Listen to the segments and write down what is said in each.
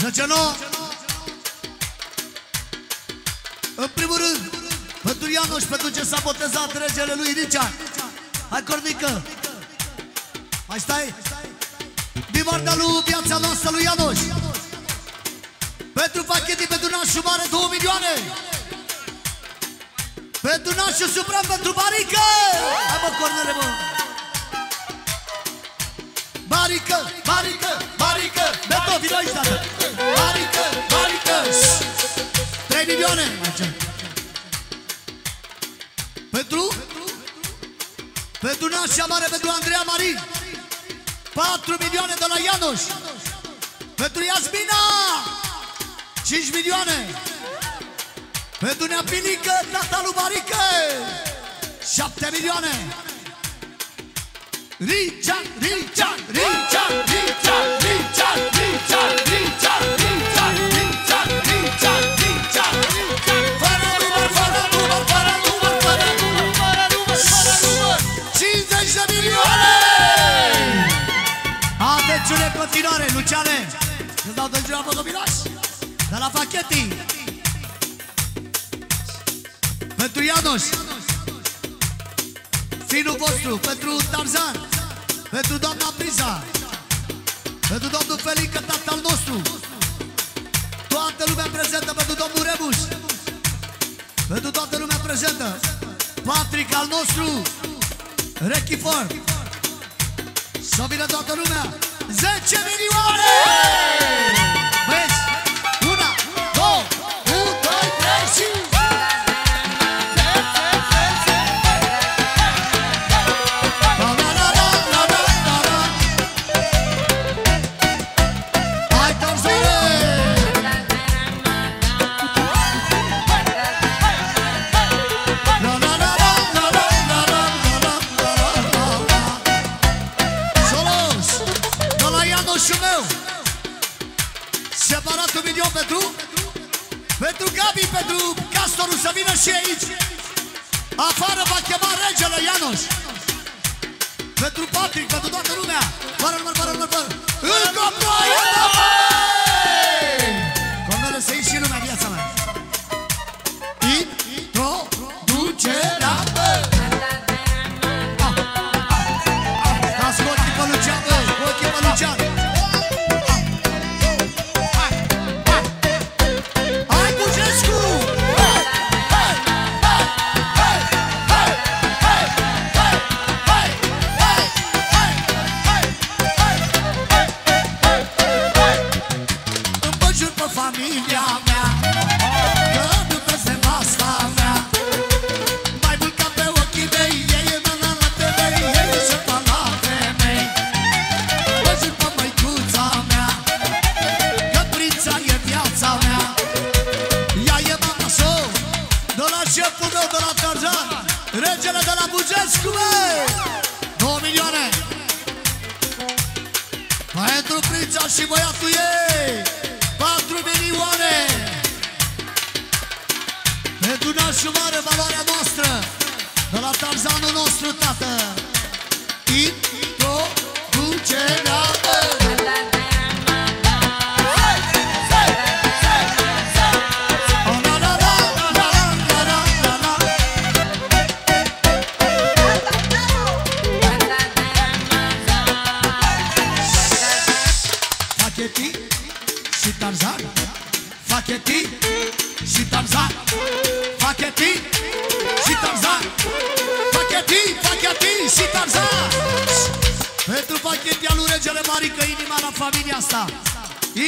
10 9 În primul rând, pentru Ianoș, pentru ce s-a botezat regele lui Richard. Hai, Cornică! Mai stai? Divarda lui viața noastră lui Ianoș. Pentru pachetii, pentru nașul mare, 2 milioane. Pentru nașul suprem, pentru Barică! Hai, mă, Cornele, mă! Barică, Barică, Pentru nașa mare, pentru Andreea Marin. 4 milioane de la Ianuș. Pentru Iasmina. 5 milioane. Pentru Neapinică, tata lui Marică 7 milioane. Richard, Richard, Richard, Richard, Richard, Richard, Richard, De la Fachetti Pentru Ianuș Finul vostru, pentru Tarzan Pentru doamna Priza Pentru domnul Felică, tatăl nostru. Toată lumea prezentă pentru domnul Rebuș Pentru toată lumea prezentă. Patrick al nostru Rechifor Să vină toată lumea. 10 milioane numai viața mea. Pentru nașul mare valoarea noastră De la Tarzanul nostru, tată. Introducerea La, Facheti, Facheti și Tarzan Pentru Facheti al lui Regele Marică Inima la familia asta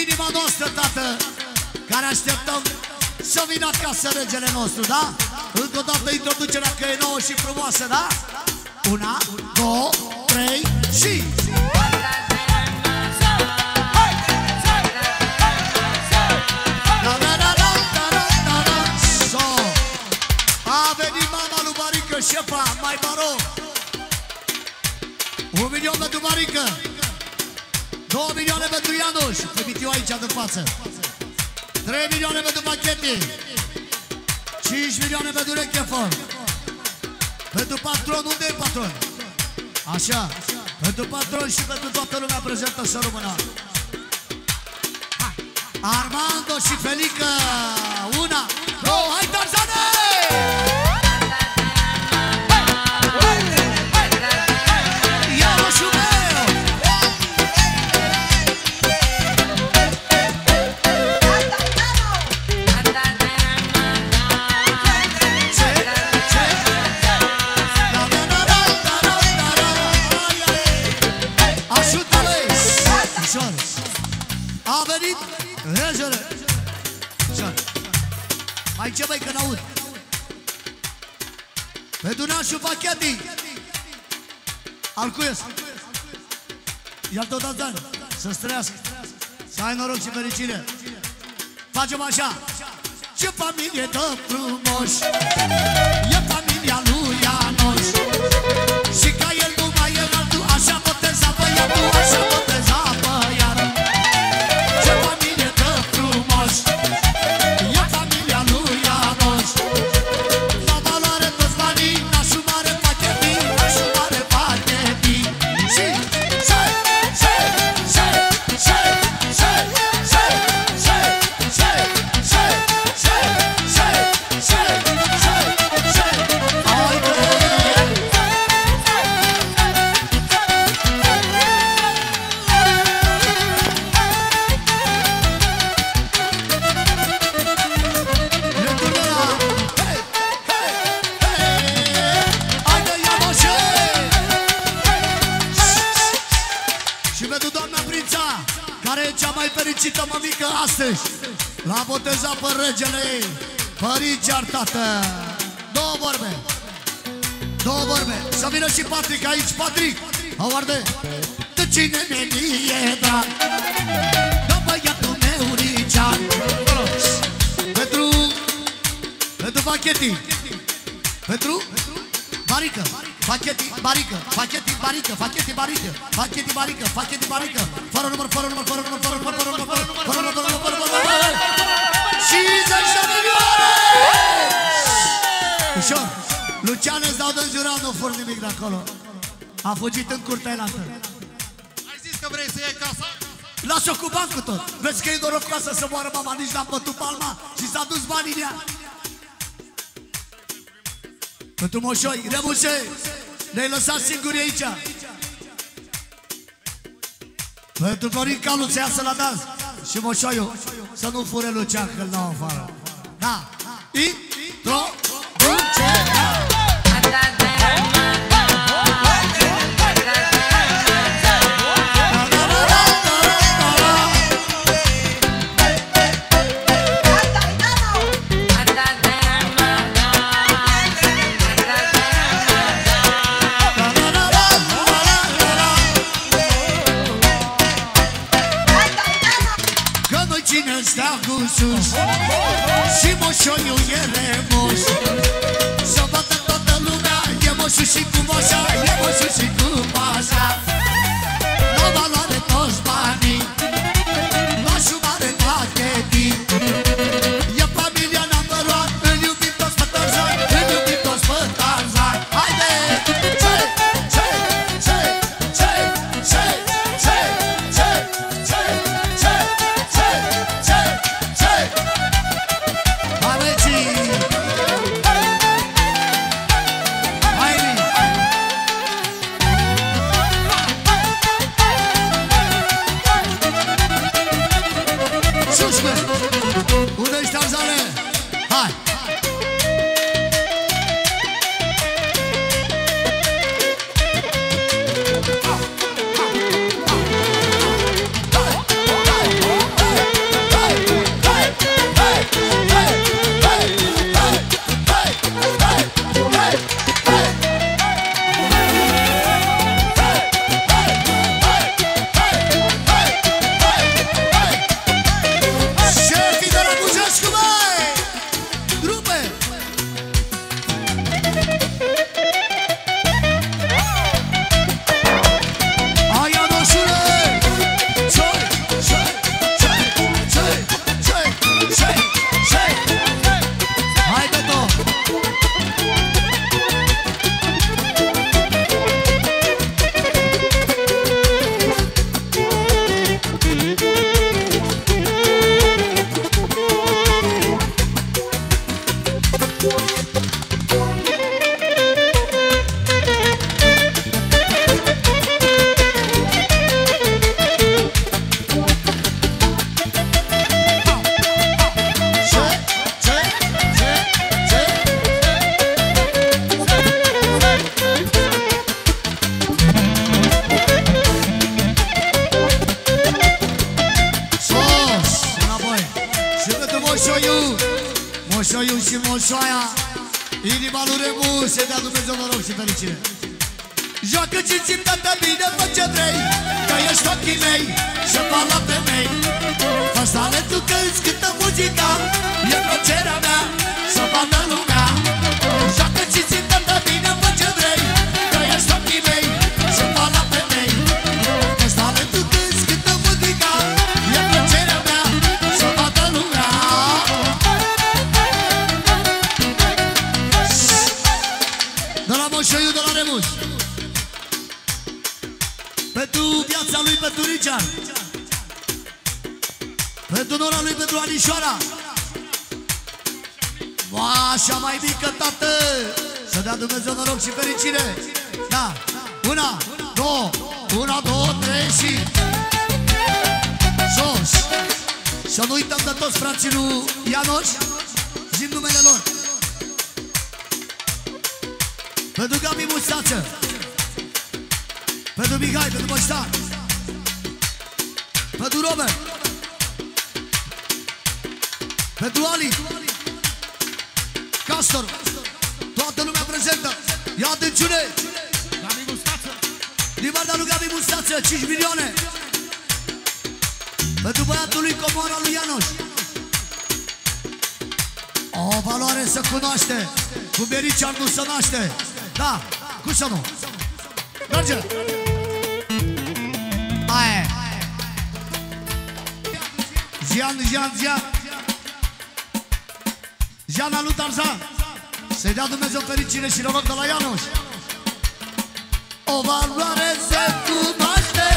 Inima noastră, tată Care așteptăm să vină acasă regele nostru, da? Încă o dată introducerea că e nouă și frumoasă, da? Una, două, trei și... La, la, la, la, la, la, la, la. So. A venit mama lui Marică, șefa, mai maro Un milion pentru Marică Două milioane pentru Ianuș. Trimit eu aici de față. Trei milioane pentru Pacheti Cinci milioane pentru Rechefor Pentru patron, unde e patron? Așa. Pentru patron și pentru toată lumea prezentă să rămână. Armando și Felică. Una, două, hai Tarzane! Pentru nașul pacheti! Al cuies! Ia-l tot Azdan! Să străiască! Să ai noroc și fericire! Facem așa! Ce familie de frumoși E familia lui Ianoș Și ca el nu mai e altul Așa boteza băiatul Așa boteza care e cea mai fericită mămică astăzi, l-a botezat pe regele ei, părinți tată. Două vorbe, două vorbe. Să vină și Patrick aici, Patrick, Howard, de cine ne-e drag? Da? Băiatul meu, Richard, pentru, pentru pacheti, pentru Barică, pacheti, barică, pacheti, barică, pacheti, barică, pacheti, barică, pacheti, barică, fără număr, fără număr, fără număr, fără număr, fără număr, fără număr, fără număr, fără număr, fără număr, 50 de milioane! Ușor, Lucian îți dau de jurat, nu fur nimic de acolo. A fugit în curtea elantă. Ai zis că vrei să iei casa? Lasă-o cu bancul tot. Vezi că e norocoasă să moară mama, nici n-am bătut palma și s-a dus banii în ea. Pentru moșoi, remușe, ne-ai lăsat singuri aici. Pentru Florin Calu să iasă la dans și moșoiul să nu fure Lucean că-l dau afară. Da, intro, noi cine stea cu sus Și moșoiul e remus Să vadă toată lumea E moșul și cu moșa E moșul și cu moșa Să dea Dumnezeu noroc și fericire. Joacă și țin tată bine, fă ce vrei Că ești ochii mei și fac la femei Fă sale tu că îți cântă muzica E plăcerea pentru Anișoara Așa mai mică, tată. Să dea Dumnezeu noroc și fericire. Da, una, două Una, două, trei și Jos Să nu uităm de toți frații lui Ianoș Zi numele lor. Pentru Gabi Mustață Pentru Mihai, pentru Moștan Pentru Robert Pentru Ali Castor. Toată lumea prezentă. Ia atențiune. Gabi Mustață. Din partea lui Gabi Mustață 5 milioane. Pentru băiatul lui Comora lui Ianoș O valoare să cunoaște. Cu Berician nu se naște. Da, cum să nu? Merge. Aia e. Zian, Zian, Zian Ziana lui Tarzan Să-i dea Dumnezeu fericire și noroc de la Ianuș. O valoare se cunoaște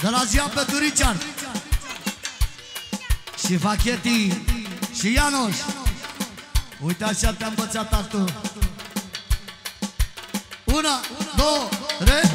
De la Zian pentru Richard. Și Facheti. Și Ianoș. Uite așa te-a învățat tatu. Una, două, trei,